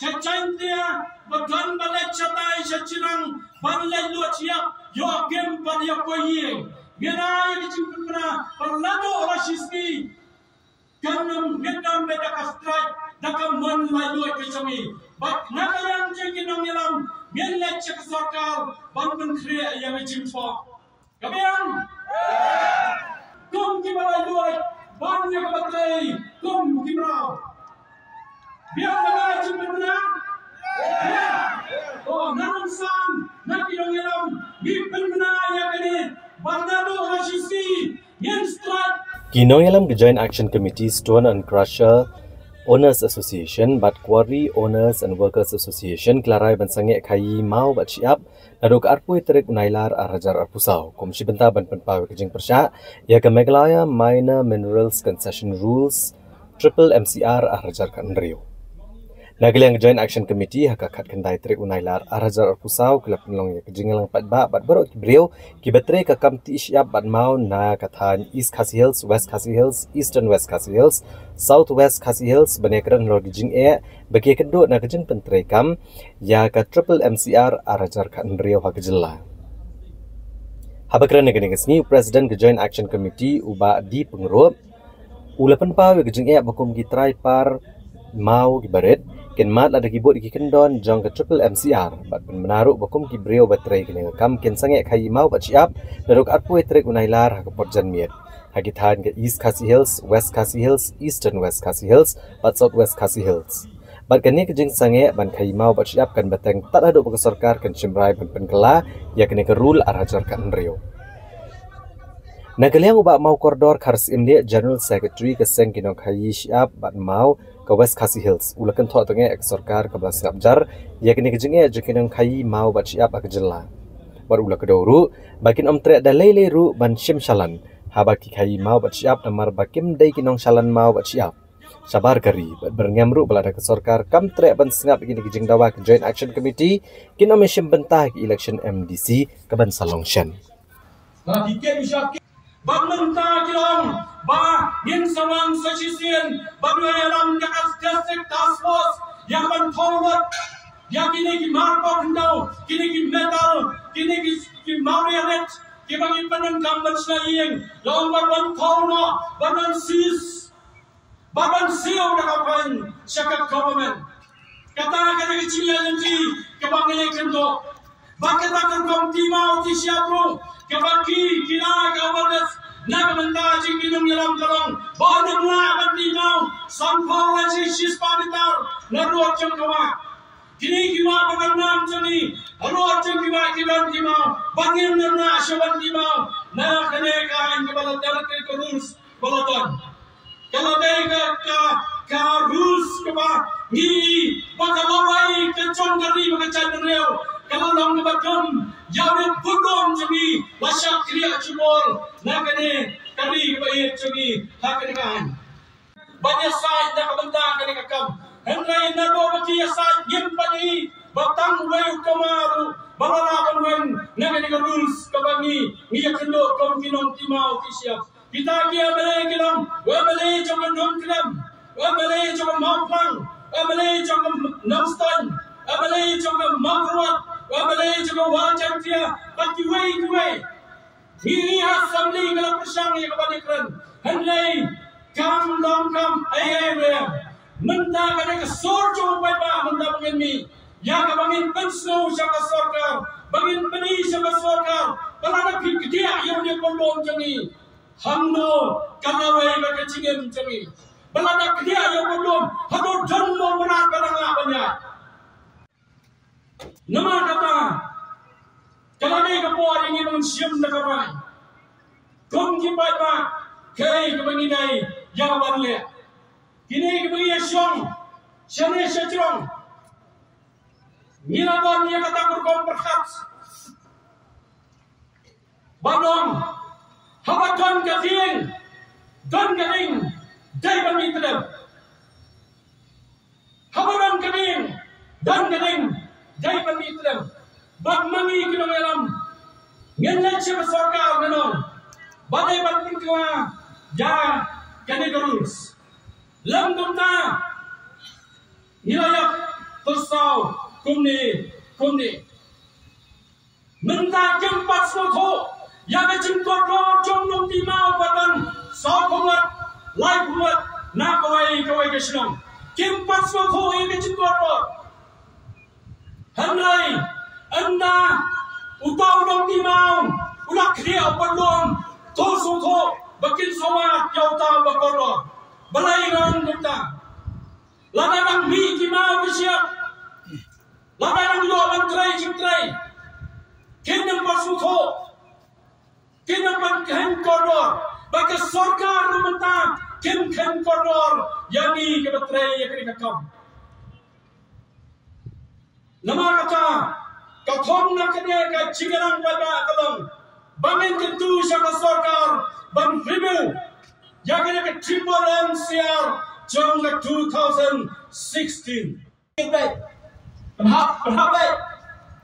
Chachaintia, Bagan Balet Chatai, Chachirang, Banle Luachia, Joachim Padiakoye, Mirai Chimpuna, Parlado Rashiski, Ganam Vietnam Bedaka Strike, Dakam Mon Lalu Kachami, But Nagayan Jekinong Yalam, Mienle Chek Sarkar, Bangun Kriya Yamachim Fa. Kabiang! Kum Kimalai Ban Yakabatay, Kum Kimrao. Chimpuna. Oh. Kinong yalam Joint Action Committee Stone and Crusher Owners Association but Quarry Owners and Workers Association klarai ban sange khai mau bat siap nadok arpui terik unailar arajar arpusau. Komisi benta ban penpawe kejing persya ya ke Meghalaya Minor Minerals Concession Rules Triple MCR arajar kan rio Nagaliang Joint Action Committee haka kat kendai trik unailar arajar pusau kelap penlong ya kejingalang pat ba bat berok kibriu kibetre ka kam ti isyap bat mau na kathan East Khasi Hills, West Khasi Hills, Eastern West Khasi Hills, South West Khasi Hills banekran lor gijing e bagi kedua na kejing pentre kam ya ka triple MCR arajar kan rio haka jela. Habakran negani kesni President ke Joint Action Committee uba di pengerup ulapan pa kejing e bakum gitrai par mau gibaret ken mat ada kibot ki kendon jong ke triple MCR bat pen menaruh bakum ki brio batrai kene kam ken sange khai mau bat siap daruk atpu trek unailar ha pot jan miet than ke East Khasi Hills, West Khasi Hills, Eastern West Khasi Hills, bat South West Khasi Hills. Bat kene ke jing sange ban khai mau bat siap kan bateng tak ada ke sarkar kan cimrai ban pen kela ya kene ke rule arajar kan rio. Nagaliang ubak mau koridor kars imli General Secretary ke seng kinong khai siap bat mau ke West Khasi Hills. Ulakan thok tenge ek sarkar ke belas jar ya kini kejenge jekinang kai mau bat siap ak jela. Bar ulak keduru bakin om tre da lele ru ban shim shalan. Ha baki kai mau bat siap namar bakim dai kinong shalan mau bat siap. Sabar kari bat belada ke sarkar kam tre ban sengap kini kejeng dawa ke Joint Action Committee kini mesim bentah ke election MDC ke ban Salong Shen. Nah, diken syakit. Bangun ta kilong, ba yin samang sasisian, bagay alam jakas district task force, yang ban tolot, yang kini ki marpa kendau, kini ki metal, kini ki ki marionet, ki bagi penan gambar selaing, long ban tolno, ban sis, baban siyo na kapain, syakat government. Kata kata kecil yang ji, kebangilan kendo, bakit akan kong timau ti siapro, kebaki kina kawadas na kamanda jing minum yalam kalong bana mula bandi mau sanpau la ji shis pamitar na ruat jam kawa kini ki bangin na na shawan ki na kane ka in ke balot dalat ke rules baloton kalau dai ka ka ke ba ni bakalawai ke reo long Yawin kriya cumol nakane kari bayi jami hakane kan. Banyak sai nak benda kane kakam. Henry na do baki sai yim pani batang wayu kamaru balala kanwen nakane ka rules kabangi ngiya kendo kom kinong timau kisya. Kita kia bale kinong wa bale jam non kram wa bale jam maplang wa bale jam namstan wa bale jam makrot Wabale juga wajan dia bagi Henley kam. Ya. Hamno. Nama kata kalau ni kapo ada ingin mensiam nak kapai. Kum kipai pa kai kebanginai yang barle. Kini kebangi syong, syane syacrong. Nila bon dia kata berkom berkat. Badong, habaton kating, don kating, dai bami telem. Habaton kating, don kating, dai bami telem. Bag mangi kinong alam. Ngayon siya masarka ganon. Bagay batin ko ja kani rules. Lam dumta. Nilayak Tosau kumni kumni Menta jempat soto Yang kecil kotor jom nung di mau badan Sao kumat Lai kumat Na kawai kawai kesenang Jempat soto yang kecil kotor Henry Utau nung di mau Ulah kriya perluan To soto Bakin somat Yau ta bakoro Balai nang kita Lada nang mi kimau kesiap Labanan yo mantrai cintrai. Kenang pasuko. Kenang pangkahan koridor. Bagi sorkar rumenta. Ken ken koridor. Yani ke batrai ya kini kakam. Nama kata. Kathom na kene ka cingarang pada kalang. Bangin kentu siapa sorkar. Bang review. Ya kene ke triple MCR. Jom 2016. Kita Penhap, penhap baik.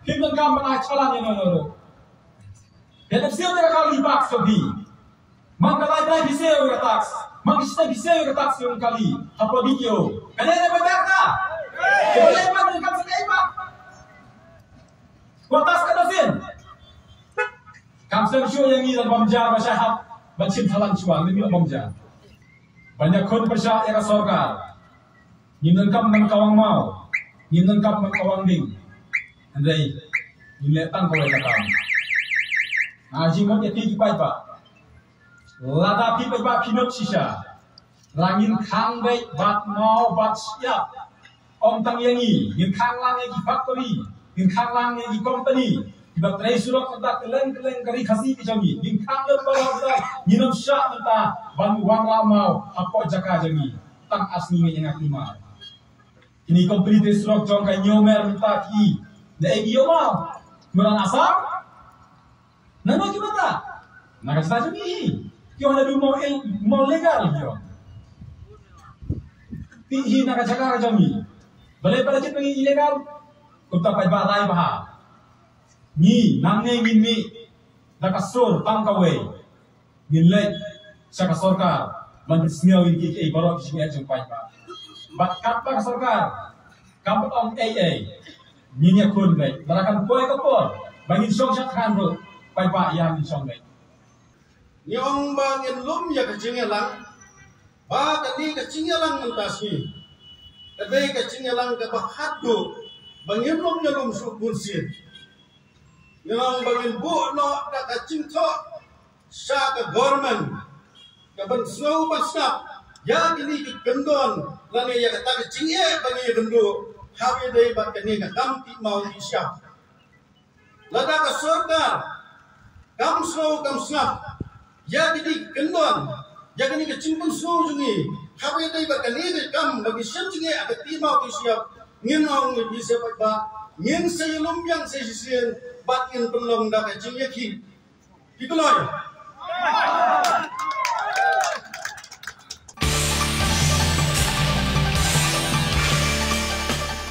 Kita kan menai calan yang mana Kita bisa tidak kali bak sebi. Maka tak ada bisa juga tak. Maka kita bisa juga tak seorang kali. Apa video? Kalian ada benar tak? Kita lepas dengan kamu sekali pak. Sin. Kamu sedang show yang ini dalam bamjar masyarakat. Bacim talan cuan ini bamjar. Banyak kon persyak yang sorga. Kamu mengkawang mau nhìn nâng cấp mất kawang ding lệ tăng kawai katam chỉ mất cái tí pai pa lada pi pai pa pinot sisa langin khang bay bat mau bat siap om tang yangi nhìn khang lang yang factory nhìn khang yang company Iba tray surat kata keleng keleng kari kasi kicami. Ning kang yo bawa kita nginam syak kita ban wang lamau apa jaka jangi tang asni yang ngakima. Kini company distrok jong kay nyomer minta ki. Na egiyo mo. Murang asam. Nano ki mata. Nakasta jong ihi. Kyo na du mo il mo legal kyo. Ti hi nakajaga ka jong ihi. Balay pala chit nang ilegal. Kunta pa ba tay pa. Ni nang ne ngin mi. Nakasur tang kaway. Ngin lek sa kasorkar. Man singaw yung kiki barok singaw yung pa pa. bat kapa sarkar kamput ong AA nyinya kun bai barakan boy ka por bangin song shat khan ro pai ba yang song bai nyong bangin lum ya ka cingelang ba ka ni ka cingelang mentasni kabe ka cingelang ka ba hadu bangin lum ya lum su bun sin nyong bangin bu no ka ka cingto sa ka government ka ban snow ba snap ya kini ki gendon lani ya kata ki cinge bagi ya gendo hawe dai ba kini ka kam ti mau ti sya lada ka surga kam so kam snap ya kini gendon ya kini ki cingpun so jungi. Hawe dai ba kini ka kam bagi sya cinge aka ti ngin ong ni bisa ba ngin say lum yang say sisian bat in penlong da ka cinge ki Itulah ya.